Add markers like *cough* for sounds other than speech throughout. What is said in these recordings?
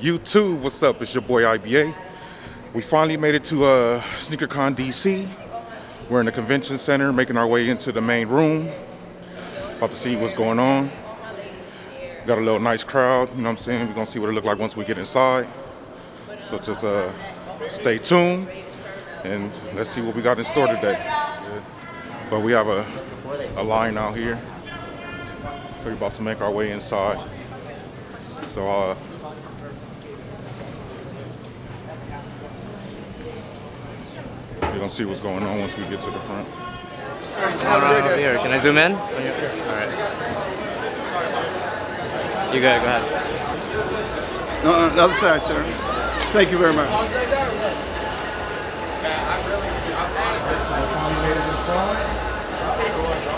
YouTube, what's up? It's your boy IBA. We finally made it to uh, SneakerCon DC. We're in the convention center, making our way into the main room. About to see what's going on. Got a little nice crowd, you know what I'm saying? We're gonna see what it look like once we get inside. So just uh, stay tuned and let's see what we got in store today. But we have a, a line out here. So we're about to make our way inside. So uh, gonna see what's going on once we get to the front. Around over here. Can I zoom in? All right. You got it. Go ahead. No, on the other side, sir. Thank you very much. So we finally made it inside.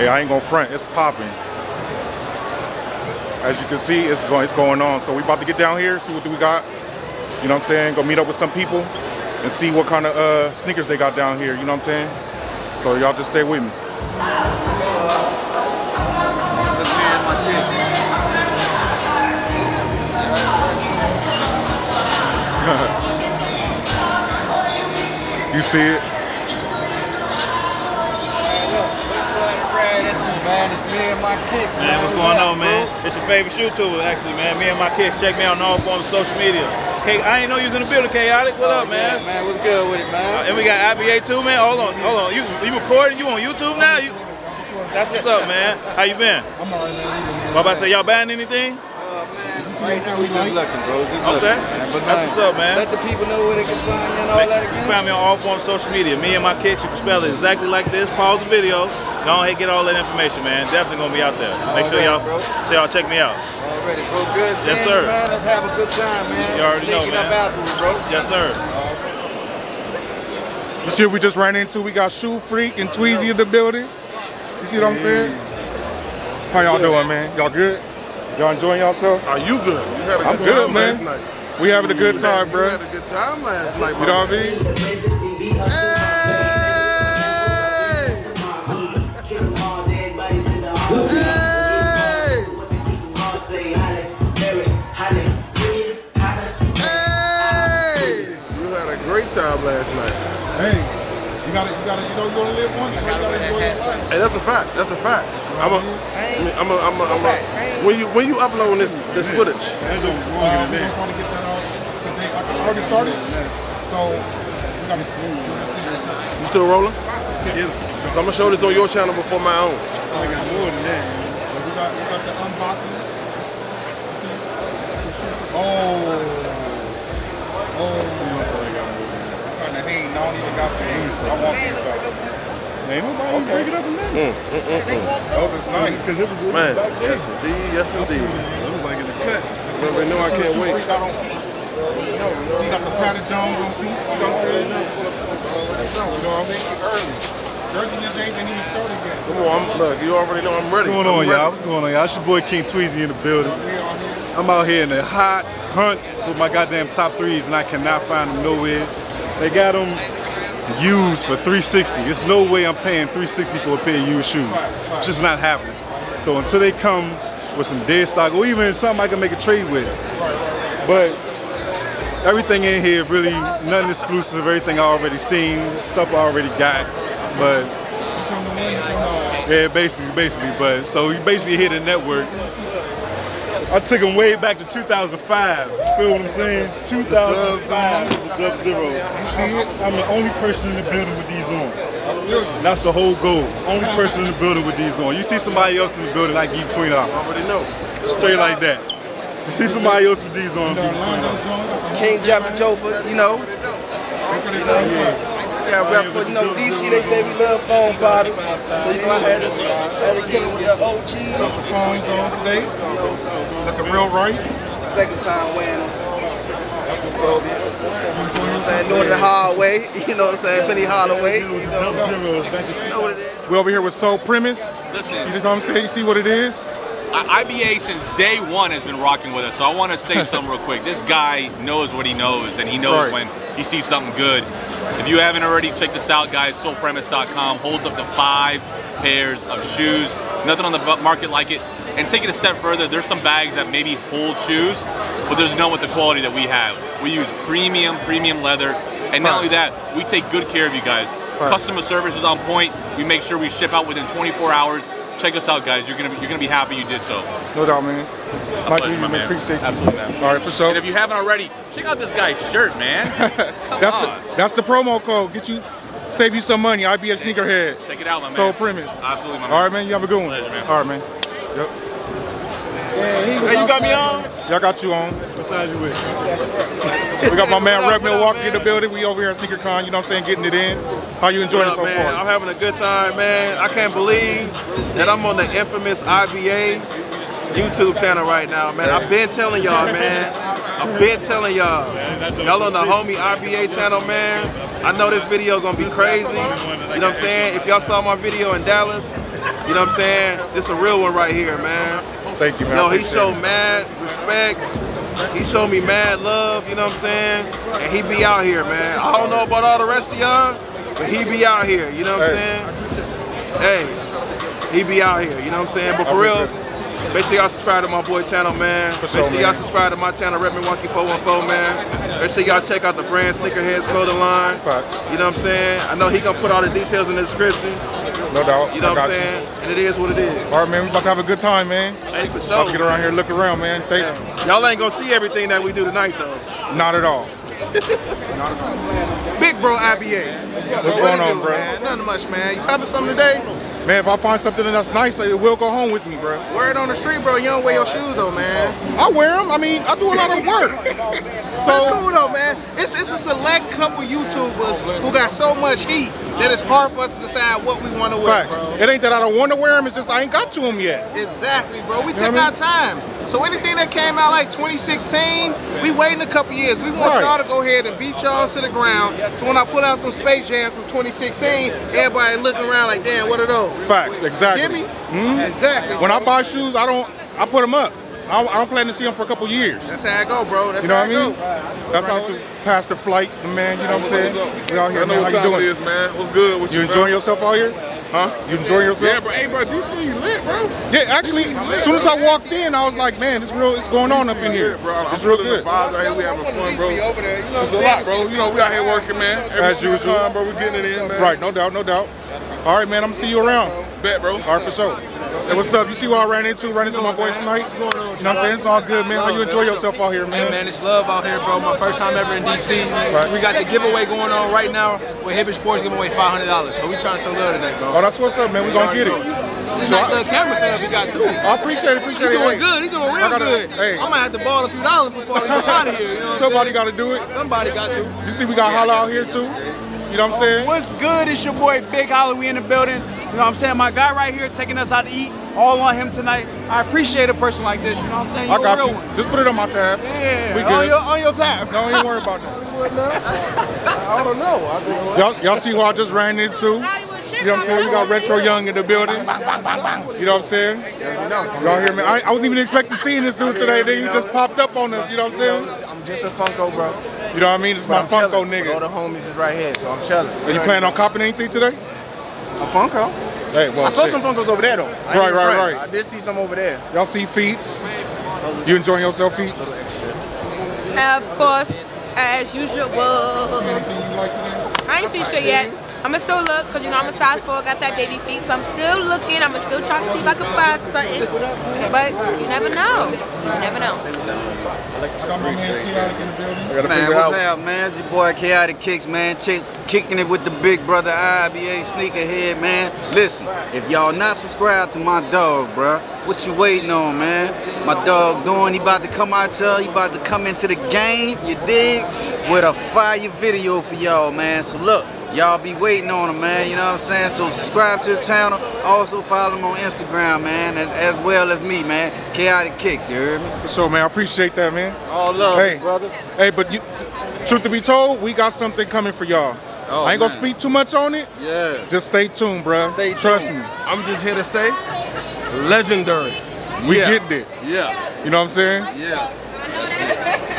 Hey, I ain't gonna front. It's popping. As you can see, it's going, it's going on. So we about to get down here, see what we got. You know what I'm saying? Go meet up with some people and see what kind of uh, sneakers they got down here. You know what I'm saying? So y'all just stay with me. *laughs* you see it? And my kicks, Man, what's going on, man? It's your favorite YouTuber, actually, man. Me and my kicks. Check me out on all forms of social media. Hey, I ain't know you was in the building, Chaotic. What up, man? man, what's good with it, man? Uh, and we got IBA too, man. Hold on, hold on. You you recording? You on YouTube now? You, that's what's up, man. How you been? I'm alright, man. What about to say y'all buying anything? Man, right now we just looking, bro. Just Okay. looking, man. But That's what's up, man. Let the people know where they can find you and all that You again. find me on all forms of social media. Me and my kicks, you can spell it exactly like this. Pause the video. Go ahead, get all that information, man. Definitely gonna be out there. Make sure y'all, Alright, bro. so y'all check me out. Already, bro. Good Yes, seeing sir. man. Let's have a good time, man. You already know, Link it man. up afterwards, bro. Yes, sir. You see what we just ran into? We got Shoe Freak and Tweezy in the building. You see what I'm saying? How y'all doing, man? Y'all good? Y'all enjoying yourself? Are you good? You had a I'm good, good, time man. last night. We having a good You time, had- bro. You had a good time last night, You know what I mean? Hey! You had a great time last night. Hey, you gotta, you gotta, you know, you only live once. You gotta enjoy your life. Hey, that's a fact. That's a fact. I'm a, I'm a, I'm a, I'm a, when you when you uploading this this footage, Uh, we're gonna try to get that out today. I already started, so we gotta smooth. you still rolling? Yeah. So I'm gonna show this on your channel before my own. We got, we got the unboxing. You see? The shoe for- Oh. Oh. Kind of hang. I don't even got the use. I want these though. Ain't nobody okay. break it up in there. Those is nice. Because it was Man, yes indeed, yes indeed. It was like in the cut. You already know I can't wait. We got on feet. See, got the Patty Jones on feet. You know what I'm saying? You know what I mean? Early. Jersey and Jays ain't even started yet. Come on, I'm, look, you already know I'm ready. What's going on, y'all? What's going on, y'all? It's your boy King Tweezy in the building. I'm out here in the hot hunt for my goddamn top threes, and I cannot find them nowhere. They got them used for 360. There's no way I'm paying 360 for a pair of used shoes. It's just not happening. So until they come with some dead stock, or even something I can make a trade with. But everything in here really nothing exclusive. Everything I already seen, stuff I already got. But yeah, basically, basically. But so you basically hit a network. I took them way back to 2005. You feel what I'm saying? 2005 with the Dub Zeros. You see it? I'm the only person in the building with these on. That's the whole goal. Only person in the building with these on. You see somebody else in the building, I give you twenty dollars. Already know. Straight like that. You see somebody else with these on, I give you twenty dollars. King Jabba Jofa, you know. You know, yeah, rep for you know DC. They say we love Foamposites, so you know I had to had to kill it with the OG. The Foams on today. You know, so Looking real right. second time wearing them. So, you know what I'm saying? Doing it the hard way. You know what I'm saying? Penny Hardaway. You know, you know what it is. We over here with Sole Premise. Listen. You just know what I'm saying? You see what it is? IBA since day one has been rocking with us, so I want to say *laughs* something real quick. This guy knows what he knows, and he knows Right. when he sees something good. If you haven't already, check this out, guys. SolePremise.com holds up to five pairs of shoes. Nothing on the market like it. And take it a step further, there's some bags that maybe hold shoes, but there's none with the quality that we have. We use premium, premium leather, and not only that, we take good care of you guys. Customer service is on point. We make sure we ship out within 24 hours. Check us out, guys. You're gonna be, you're gonna be happy you did so. No doubt, man. A Mike, pleasure, my man. appreciate you. Absolutely, man. All right, for sure. And if you haven't already, check out this guy's shirt, man. *laughs* Come That's on. the that's the promo code. Get you save you some money. IBA sneakerhead. Check it out, my man. Sole Premise. Absolutely, my man. All right, man. You have a good one. Pleasure, man. All right, man. Yep. Hey, you got me on? Y'all got you on. Besides you with. We got my man Rep Milwaukee in the building. We over here at SneakerCon. You know what I'm saying? Getting it in. How you enjoying it so up, man? I'm having a good time, man. I can't believe that I'm on the infamous IBA YouTube channel right now, man. I've been telling y'all, man. I've been telling y'all. Y'all on the homie IBA channel, man. I know this video is gonna be crazy. You know what I'm saying? If y'all saw my video in Dallas, you know what I'm saying? This a real one right here, man. Thank you, man. Yo, he showed mad respect. He showed me mad love, you know what I'm saying? And he be out here, man. I don't know about all the rest of y'all, but he be out here, you know what I'm saying? Hey, he be out here, you know what I'm saying? But for real, make sure y'all subscribe to my boy channel, man. Make sure, sure y'all subscribe to my channel, Rep Milwaukee 414, man. Make sure y'all check out the brand Sneakerheads clothing line. You know what I'm saying? I know he gonna put all the details in the description. No doubt. You know I what I'm saying? And it is what it is. All right, man. We about to have a good time, man. Hey, for About sure. to get around here, and look around, man. Thanks. Y'all ain't gonna see everything that we do tonight, though. Not at all. *laughs* Big bro IBA. What's What going it on, do, bro? Man? Nothing much, man. You having something today? Man, if I find something that's nice, it will go home with me, bro. Wear it on the street, bro. You don't wear your shoes though, man. I wear them. I mean, I do a lot of work. *laughs* So it's cool though, man. It's it's a select couple YouTubers who got so much heat that it's hard for us to decide what we want to wear, Facts. bro. It ain't that I don't want to wear them. It's just I ain't got to them yet. Exactly, bro. We You know took what I our time. So anything that came out like 2016, we waiting a couple years. We want Right. y'all to go ahead and beat y'all to the ground. So when I put out them Space Jams from 2016, everybody looking around like, damn, what are those? Facts. Exactly. Get me? Mhm. Exactly. When I buy shoes, I don't. I put them up. I, I don't plan to see them for a couple years. That's how I go, bro. That's you know how what I mean? go. That's how to pass the flight, the man. You know what I'm saying? We out here, I know man. what you time doing? it is, man. What's good with You you? enjoying bro? yourself out here? Huh? You enjoy yourself? Yeah, bro. Hey, bro, DC lit, bro. Yeah, actually, as soon as I walked in, I was like, man, it's real. It's going on up in here. bro. I'm It's real good. The vibes out here, we having fun, bro. over there, It's a lot, bro. You know, we out here working, man. Every As usual. time, bro. We getting it in, man. Right, no doubt, no doubt. All right, man, I'm gonna see you around. Bet, bro. All right, for sure. Hey, what's up? You see what I ran into? Ran into my boys tonight? You know what I'm saying? It's all good, man. How you enjoy yourself out here, Hey man? man, it's love out here, bro. My first time ever in DC. Right. We got the giveaway going on right now with Hibbett Sports giving away $500. So we trying to show love today, bro. Oh, that's what's up, man. We gonna get it. This So nice I- little camera setup you got too. I appreciate it, appreciate He it. doing Hey, good. He doing real gotta- good. hey. I might have to ball a few dollars before we get out of here. You know what Somebody got to do it. Somebody got to. You see, we got holla out here too. You know what I'm saying? What's good? It's your boy Big Holly. We in the building. You know what I'm saying? My guy right here taking us out to eat. All on him tonight. I appreciate a person like this. You know what I'm saying? I You're got a real you. one. Just put it on my tab. Yeah, we on good. your, on your tab. Don't even worry about that. *laughs* *laughs* I don't know. I think Y'all, y'all see who I just ran into? You know what I'm saying? We got Retro Young in the building. You know what I'm saying? Y'all hear me? I, I wasn't even expecting seeing this dude today. Then he just popped up on us. You know what I'm saying? I'm just a Funko, bro. You know what I mean? It's my Funko chillin'. nigga. All the homies is right here, so I'm chilling. Are you planning on copping anything today? A Funko? Hey, well, I saw shit. some Funkos over there though. I Right, right, right. I did see some over there. Y'all see feats? You enjoying yourself, feats? Of course, as usual. anything you like today? I ain't see shit yet. I'ma still look, cause you know I'm a size 4, got that baby feet, so I'm still looking. I'ma still try to see if I can find something. But you never know. You never know. I got my man's chaotic in the building. Man, what's up, man? It's your boy Chaotic Kicks, man. Chick, kicking it with the big brother IBA sneakerhead, man. Listen, if y'all not subscribed to my dog, bruh, what you waiting on, man? My dog doing, he about to come out y'all, he about to come into the game, you dig? With a fire video for y'all, man. So look, Y'all be waiting on him, man. You know what I'm saying? So subscribe to the channel. Also follow him on Instagram, man, as, as well as me, man. Chaotic Kicks, you heard me? So, man. I appreciate that, man. All love, hey, brother. Hey, but you, truth to be told, we got something coming for y'all. Oh, I ain't gonna speak too much on it. Yeah. Just stay tuned, bro. Stay Trust tuned. me. I'm just here to say, legendary. We Yeah. getting it. Yeah. You know what I'm saying? Yeah.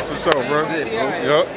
For sure, bro. That's it, bro. Yup.